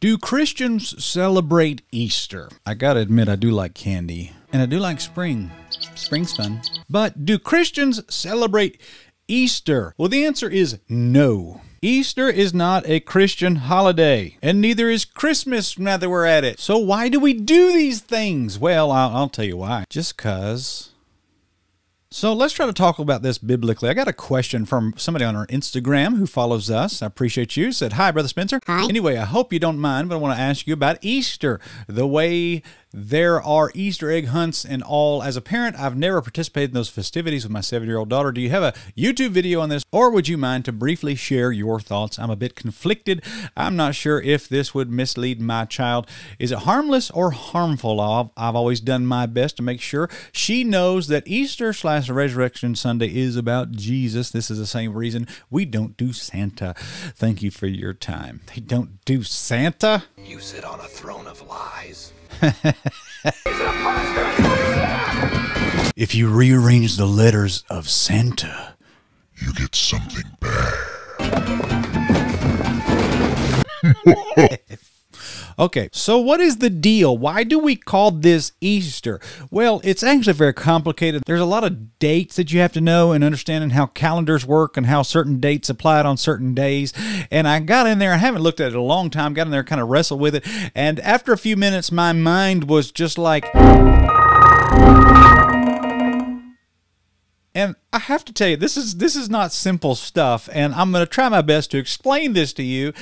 Do Christians celebrate Easter? I gotta admit, I do like candy. And I do like spring. Spring's fun. But do Christians celebrate Easter? Well, the answer is no. Easter is not a Christian holiday, and neither is Christmas now that we're at it. So, why do we do these things? Well, I'll, I'll tell you why. Just because. So let's try to talk about this biblically. I got a question from somebody on our Instagram who follows us. I appreciate you. Said, Hi, Brother Spencer. Hi. Anyway, I hope you don't mind, but I want to ask you about Easter. The way there are Easter egg hunts and all. As a parent, I've never participated in those festivities with my seven year old daughter. Do you have a YouTube video on this, or would you mind to briefly share your thoughts? I'm a bit conflicted. I'm not sure if this would mislead my child. Is it harmless or harmful? I've, I've always done my best to make sure she knows that Easter slash Resurrection Sunday is about Jesus. This is the same reason we don't do Santa. Thank you for your time. They don't do Santa? You sit on a throne of lies. If you rearrange the letters of Santa, you get something bad. Okay, so what is the deal? Why do we call this Easter? Well, it's actually very complicated. There's a lot of dates that you have to know and understanding how calendars work and how certain dates applied on certain days. And I got in there, I haven't looked at it a long time, got in there, kind of wrestled with it. And after a few minutes, my mind was just like. And I have to tell you, this is this is not simple stuff, and I'm going to try my best to explain this to you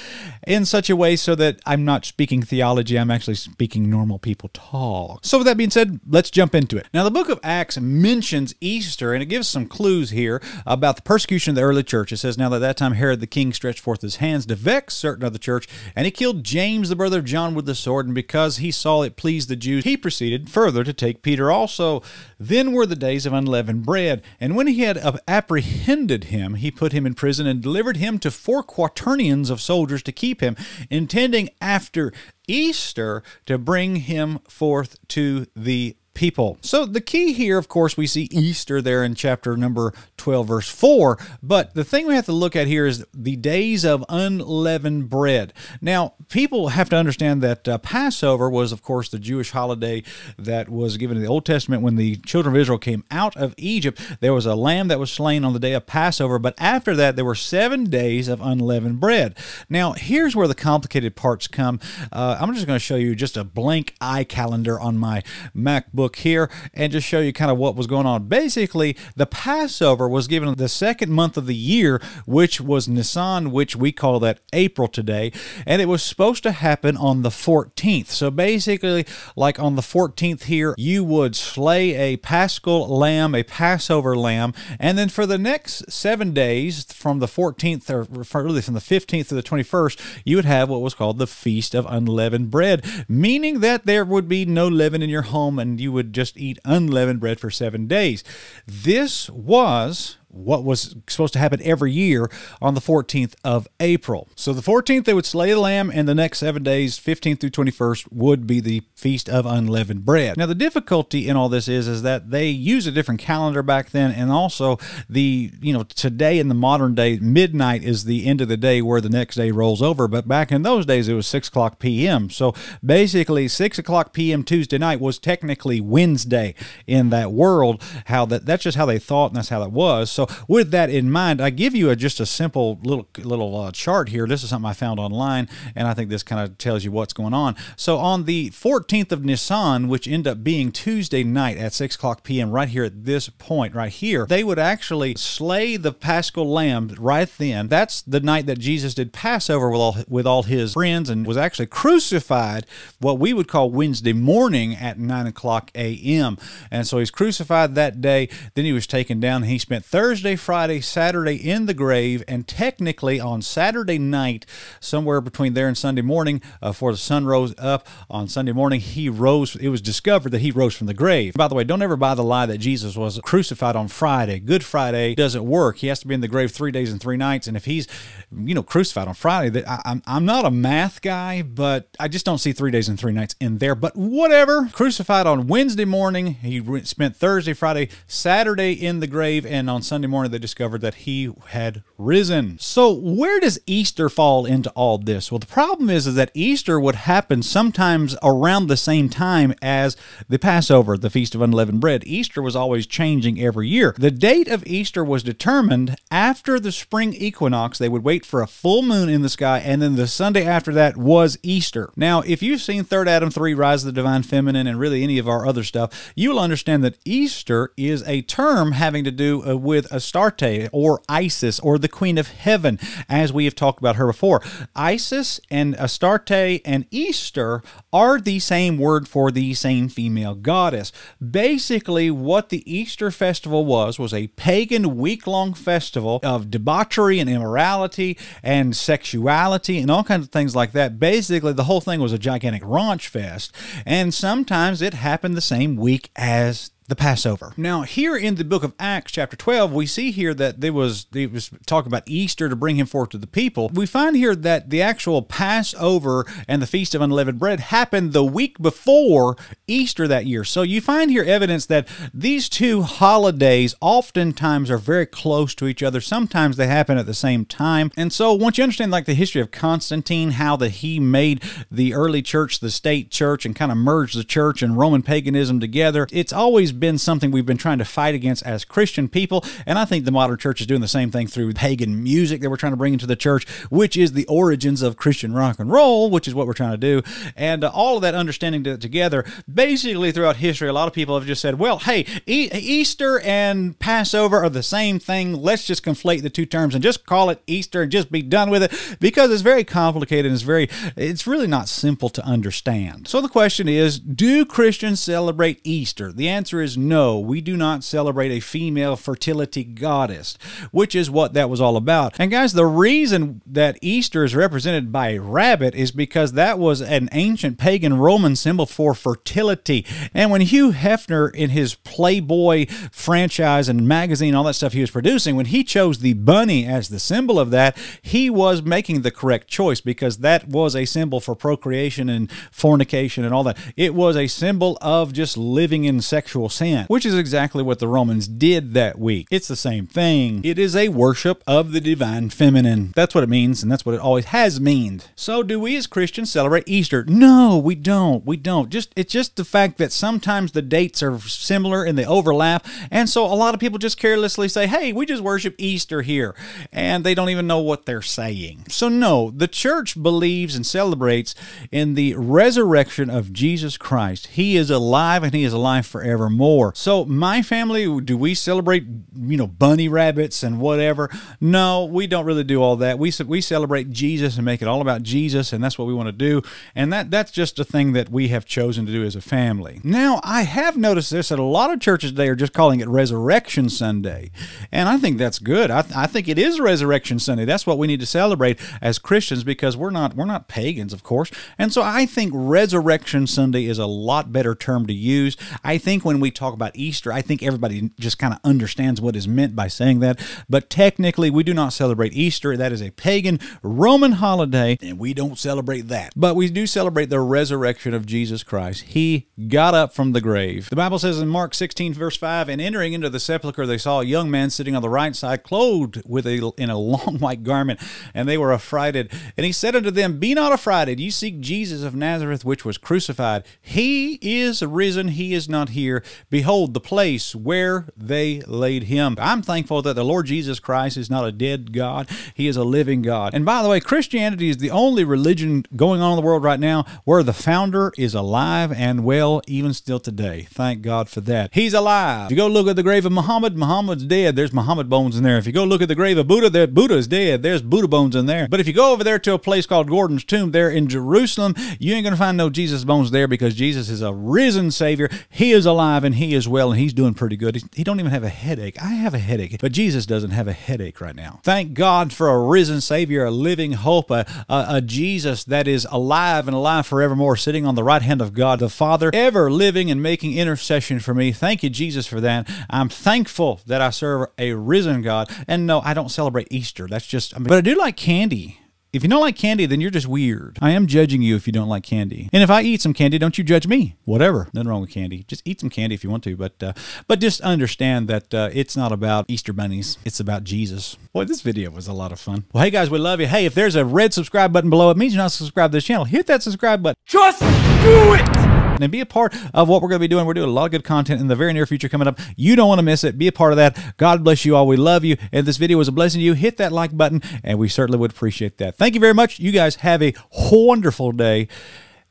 in such a way so that I'm not speaking theology. I'm actually speaking normal people talk. So, with that being said, let's jump into it. Now, the book of Acts mentions Easter, and it gives some clues here about the persecution of the early church. It says, "Now that that time Herod the king stretched forth his hands to vex certain of the church, and he killed James the brother of John with the sword. And because he saw it pleased the Jews, he proceeded further to take Peter also. Then were the days of unleavened bread, and when he had apprehended him, he put him in prison and delivered him to four quaternions of soldiers to keep him, intending after Easter to bring him forth to the people. So the key here, of course, we see Easter there in chapter number 12, verse 4. But the thing we have to look at here is the days of unleavened bread. Now, people have to understand that uh, Passover was, of course, the Jewish holiday that was given in the Old Testament when the children of Israel came out of Egypt. There was a lamb that was slain on the day of Passover, but after that, there were seven days of unleavened bread. Now, here's where the complicated parts come. Uh, I'm just going to show you just a blank eye calendar on my MacBook here and just show you kind of what was going on. Basically, the Passover was given the second month of the year, which was Nisan, which we call that April today, and it was supposed to happen on the 14th. So basically, like on the 14th here, you would slay a paschal lamb, a Passover lamb, and then for the next seven days, from the 14th or really from the 15th to the 21st, you would have what was called the Feast of Unleavened Bread, meaning that there would be no leaven in your home and you would would just eat unleavened bread for seven days. This was what was supposed to happen every year on the 14th of April. So the 14th they would slay the lamb, and the next seven days, 15th through 21st, would be the feast of unleavened bread. Now the difficulty in all this is is that they use a different calendar back then, and also the you know today in the modern day midnight is the end of the day where the next day rolls over. But back in those days it was six o'clock p.m. So basically six o'clock p.m. Tuesday night was technically Wednesday in that world. How that that's just how they thought, and that's how it was. So with that in mind, I give you a, just a simple little little uh, chart here. This is something I found online, and I think this kind of tells you what's going on. So on the 14th of Nisan, which end up being Tuesday night at 6 o'clock p.m., right here at this point right here, they would actually slay the Paschal lamb right then. That's the night that Jesus did Passover with all with all his friends and was actually crucified. What we would call Wednesday morning at 9 o'clock a.m. And so he's crucified that day. Then he was taken down. And he spent Thursday, Friday, Saturday in the grave, and technically on Saturday night, somewhere between there and Sunday morning, uh, before the sun rose up on Sunday morning, he rose. It was discovered that he rose from the grave. By the way, don't ever buy the lie that Jesus was crucified on Friday. Good Friday doesn't work. He has to be in the grave three days and three nights. And if he's, you know, crucified on Friday, that I'm I'm not a math guy, but I just don't see three days and three nights in there. But whatever. Crucified on Wednesday morning. He spent Thursday, Friday, Saturday in the grave, and on Sunday Sunday morning they discovered that he had risen. So, where does Easter fall into all this? Well, the problem is, is that Easter would happen sometimes around the same time as the Passover, the Feast of Unleavened Bread. Easter was always changing every year. The date of Easter was determined after the spring equinox. They would wait for a full moon in the sky, and then the Sunday after that was Easter. Now, if you've seen Third Adam 3, Rise of the Divine Feminine, and really any of our other stuff, you'll understand that Easter is a term having to do uh, Astarte or Isis or the Queen of Heaven, as we have talked about her before. Isis and Astarte and Easter are the same word for the same female goddess. Basically, what the Easter festival was was a pagan week long festival of debauchery and immorality and sexuality and all kinds of things like that. Basically, the whole thing was a gigantic raunch fest, and sometimes it happened the same week as the Passover. Now, here in the book of Acts, chapter 12, we see here that there was it was talk about Easter to bring him forth to the people. We find here that the actual Passover and the Feast of Unleavened Bread happened the week before Easter that year. So you find here evidence that these two holidays oftentimes are very close to each other. Sometimes they happen at the same time. And so once you understand like the history of Constantine, how that he made the early church the state church and kind of merged the church and Roman paganism together, it's always been something we've been trying to fight against as Christian people. And I think the modern church is doing the same thing through pagan music that we're trying to bring into the church, which is the origins of Christian rock and roll, which is what we're trying to do. And uh, all of that understanding to, together, basically throughout history, a lot of people have just said, well, hey, e- Easter and Passover are the same thing. Let's just conflate the two terms and just call it Easter and just be done with it because it's very complicated and it's very, it's really not simple to understand. So the question is, do Christians celebrate Easter? The answer is no, we do not celebrate a female fertility goddess, which is what that was all about. And guys, the reason that Easter is represented by a rabbit is because that was an ancient pagan Roman symbol for fertility. And when Hugh Hefner, in his Playboy franchise and magazine, all that stuff he was producing, when he chose the bunny as the symbol of that, he was making the correct choice because that was a symbol for procreation and fornication and all that. It was a symbol of just living in sexual which is exactly what the Romans did that week. It's the same thing. It is a worship of the divine feminine. That's what it means, and that's what it always has meaned. So, do we as Christians celebrate Easter? No, we don't. We don't. Just it's just the fact that sometimes the dates are similar and they overlap, and so a lot of people just carelessly say, "Hey, we just worship Easter here," and they don't even know what they're saying. So, no, the church believes and celebrates in the resurrection of Jesus Christ. He is alive and he is alive forevermore. So, my family, do we celebrate, you know, bunny rabbits and whatever? No, we don't really do all that. We we celebrate Jesus and make it all about Jesus, and that's what we want to do. And that that's just a thing that we have chosen to do as a family. Now, I have noticed this that a lot of churches today are just calling it Resurrection Sunday, and I think that's good. I, I think it is Resurrection Sunday. That's what we need to celebrate as Christians because we're not we're not pagans, of course. And so I think Resurrection Sunday is a lot better term to use. I think when we talk about Easter, I think everybody just kind of understands what is meant by saying that. But technically, we do not celebrate Easter. That is a pagan Roman holiday, and we don't celebrate that. But we do celebrate the resurrection of Jesus Christ. He got up from the grave. The Bible says in Mark 16, verse 5, and entering into the sepulchre, they saw a young man sitting on the right side, clothed with a in a long white garment, and they were affrighted. And he said unto them, Be not affrighted. You seek Jesus of Nazareth, which was crucified. He is risen. He is not here. Behold, the place where they laid him. I'm thankful that the Lord Jesus Christ is not a dead God. He is a living God. And by the way, Christianity is the only religion going on in the world right now where the founder is alive and well, even still today. Thank God for that. He's alive. If you go look at the grave of Muhammad, Muhammad's dead. There's Muhammad bones in there. If you go look at the grave of Buddha, there Buddha is dead. There's Buddha bones in there. But if you go over there to a place called Gordon's Tomb there in Jerusalem, you ain't going to find no Jesus bones there because Jesus is a risen Savior. He is alive He is well and He's doing pretty good. He, he don't even have a headache. I have a headache, but Jesus doesn't have a headache right now. Thank God for a risen Savior, a living hope, a, a, a Jesus that is alive and alive forevermore, sitting on the right hand of God the Father, ever living and making intercession for me. Thank you, Jesus, for that. I'm thankful that I serve a risen God. And no, I don't celebrate Easter. That's just, I mean, but I do like candy. If you don't like candy, then you're just weird. I am judging you if you don't like candy. And if I eat some candy, don't you judge me. Whatever. Nothing wrong with candy. Just eat some candy if you want to, but uh, but just understand that uh, it's not about Easter bunnies. It's about Jesus. Boy, this video was a lot of fun. Well, hey guys, we love you. Hey, if there's a red subscribe button below, it means you're not subscribed to this channel. Hit that subscribe button. Just do it! And be a part of what we're going to be doing. We're doing a lot of good content in the very near future coming up. You don't want to miss it. Be a part of that. God bless you all. We love you. And this video was a blessing to you, hit that like button, and we certainly would appreciate that. Thank you very much. You guys have a wonderful day.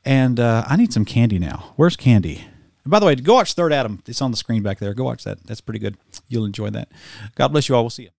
And uh, I need some candy now. Where's candy? by the way, go watch Third Adam. It's on the screen back there. Go watch that. That's pretty good. You'll enjoy that. God bless you all. We'll see you.